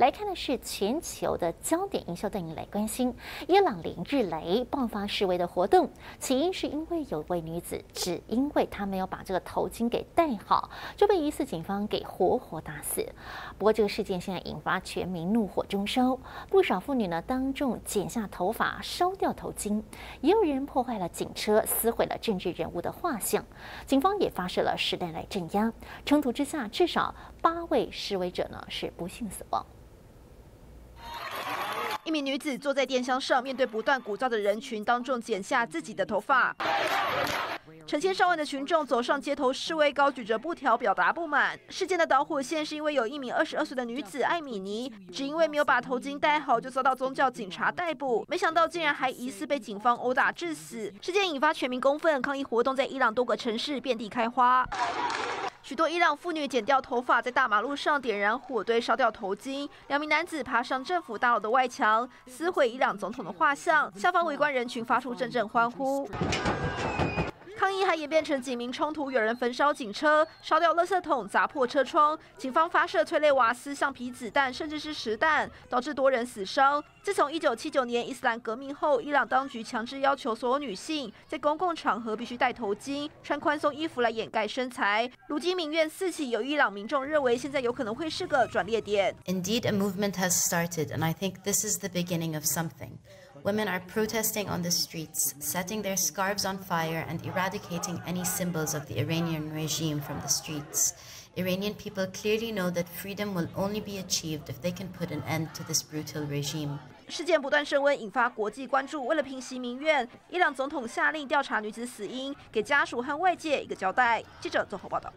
来看的是全球的焦点营销对你来关心，伊朗连日雷爆发示威的活动，起因是因为有位女子只因为她没有把这个头巾给戴好，就被疑似警方给活活打死。不过这个事件现在引发全民怒火中烧，不少妇女呢当众剪下头发、烧掉头巾，也有人破坏了警车、撕毁了政治人物的画像，警方也发射了实弹来镇压。冲突之下，至少八位示威者呢是不幸死亡。一名女子坐在电箱上，面对不断鼓噪的人群，当众剪下自己的头发。成千上万的群众走上街头示威，高举着布条表达不满。事件的导火线是因为有一名二十二岁的女子艾米尼，只因为没有把头巾戴好，就遭到宗教警察逮捕。没想到竟然还疑似被警方殴打致死。事件引发全民公愤，抗议活动在伊朗多个城市遍地开花。许多伊朗妇女剪掉头发，在大马路上点燃火堆，烧掉头巾。两名男子爬上政府大楼的外墙，撕毁伊朗总统的画像。下方围观人群发出阵阵欢呼。抗议还演变成警民冲突，有人焚烧警车，烧掉垃圾桶，砸破车窗。警方发射催泪瓦斯、橡皮子弹，甚至是实弹，导致多人死伤。自从1979年伊斯兰革命后，伊朗当局强制要求所有女性在公共场合必须戴头巾，穿宽松衣服来掩盖身材。如今民怨四起，有伊朗民众认为现在有可能会是个转捩点。Indeed, a movement has started, and I think this is the beginning of something. Women are protesting on the streets, setting their scarves on fire, and eradicating any symbols of the Iranian regime from the streets. Iranian people clearly know that freedom will only be achieved if they can put an end to this brutal regime. 事件不断升温，引发国际关注。为了平息民怨，伊朗总统下令调查女子死因，给家属和外界一个交代。记者综合报道。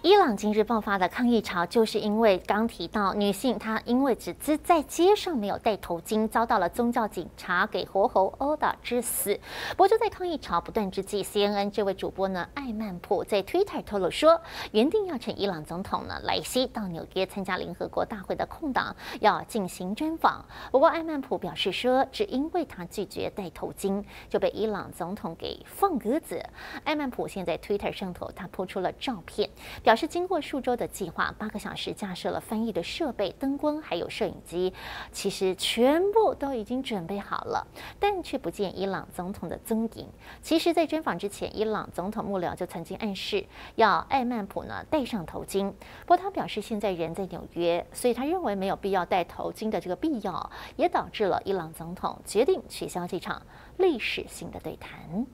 伊朗今日爆发的抗议潮，就是因为刚提到女性，她因为只是在街上没有戴头巾，遭到了宗教警察给活活殴打致死。不过就在抗议潮不断之际，CNN 这位主播呢，艾曼普在 Twitter 透露说，原定要趁伊朗总统呢莱西到纽约参加联合国大会的空档，要进行专访。不过艾曼普表示说，只因为他拒绝戴头巾，就被伊朗总统给放鸽子。艾曼普现在 Twitter 上头，他抛出了照片。表示经过数周的计划，八个小时架设了翻译的设备、灯光还有摄影机，其实全部都已经准备好了，但却不见伊朗总统的踪影。其实，在专访之前，伊朗总统幕僚就曾经暗示要艾曼普呢戴上头巾，不过他表示现在人在纽约，所以他认为没有必要戴头巾的这个必要，也导致了伊朗总统决定取消这场历史性的对谈。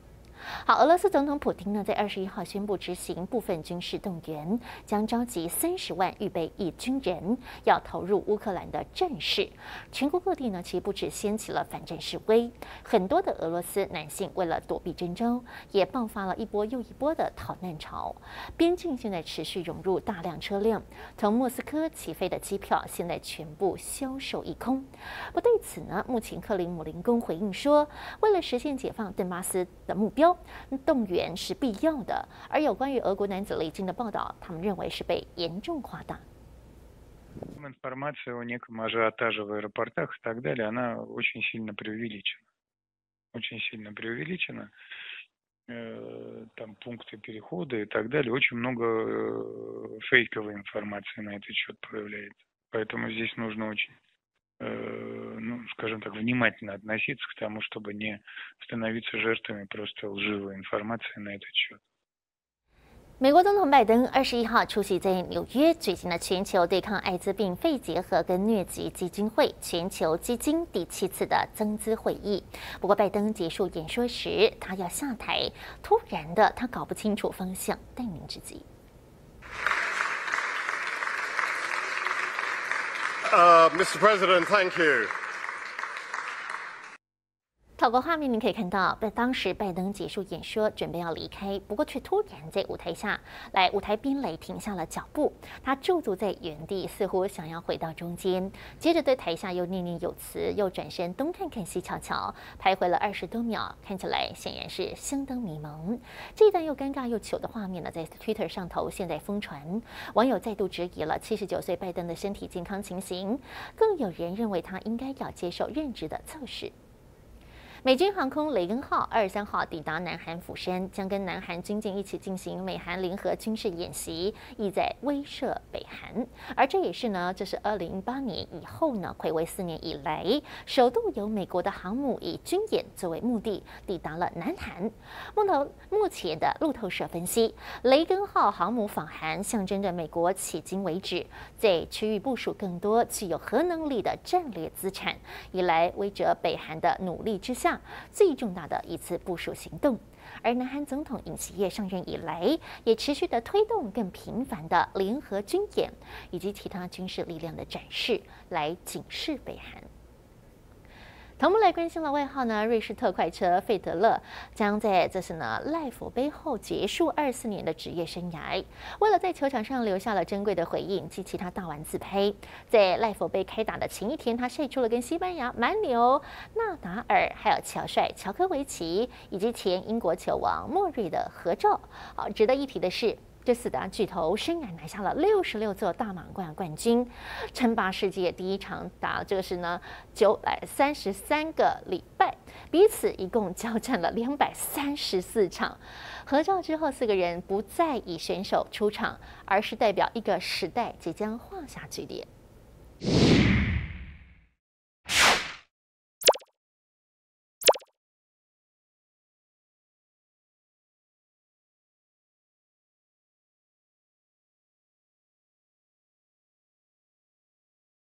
好，俄罗斯总统普京呢，在二十一号宣布执行部分军事动员，将召集三十万预备役军人，要投入乌克兰的战事。全国各地呢，其实不止掀起了反战示威，很多的俄罗斯男性为了躲避征召，也爆发了一波又一波的逃难潮。边境现在持续涌入大量车辆，从莫斯科起飞的机票现在全部销售一空。不对此呢，目前克林姆林宫回应说，为了实现解放顿巴斯的目标。动员是必要的，而有关于俄国男子离境的报道，他们认为是被严重夸大。Информация о неком ажиотаже в аэропортах и так далее, она очень сильно преувеличена. Очень сильно преувеличена. Там пункты перехода и так далее. Очень много фейковой информации на этот счет проявляется. Поэтому здесь нужно очень ну, скажем так, внимательно относиться к тому, чтобы не становиться жертвами просто лживой информации на этот счет. 美国总统拜登二十一号出席在纽约举行的全球对抗艾滋病、肺结核跟疟疾基金会全球基金第七次的增资会议。不过，拜登结束演说时，他要下台，突然的他搞不清楚方向，待命之际。 Uh, Mr. President, thank you. 透过画面，您可以看到，在当时拜登结束演说，准备要离开，不过却突然在舞台下来舞台边雷停下了脚步。他驻足在原地，似乎想要回到中间，接着对台下又念念有词，又转身东看看西瞧瞧，徘徊了二十多秒，看起来显然是相当迷茫。这段又尴尬又糗的画面呢，在 Twitter 上头现在疯传，网友再度质疑了七十九岁拜登的身体健康情形，更有人认为他应该要接受任职的测试。美军航空雷根号二十三号抵达南韩釜山，将跟南韩军舰一起进行美韩联合军事演习，意在威慑北韩。而这也是呢，这是二零一八年以后呢，暌违四年以来，首度由美国的航母以军演作为目的抵达了南韩。目头目前的路透社分析，雷根号航母访韩象征着美国迄今为止在区域部署更多具有核能力的战略资产，以来威慑北韩的努力之下。最重大的一次部署行动，而南韩总统尹锡悦上任以来，也持续的推动更频繁的联合军演以及其他军事力量的展示，来警示北韩。同步来关心了外号呢，瑞士特快车费德勒将在这次呢赖佛杯后结束二四年的职业生涯。为了在球场上留下了珍贵的回应及其他大玩自拍，在赖佛杯开打的前一天，他晒出了跟西班牙蛮牛纳达尔、还有乔帅乔科维奇以及前英国球王莫瑞的合照。好，值得一提的是。这四大巨头生涯拿下了六十六座大满贯冠军，称霸世界第一场打这是呢九百三十三个礼拜，彼此一共交战了两百三十四场。合照之后，四个人不再以选手出场，而是代表一个时代即将画下句点。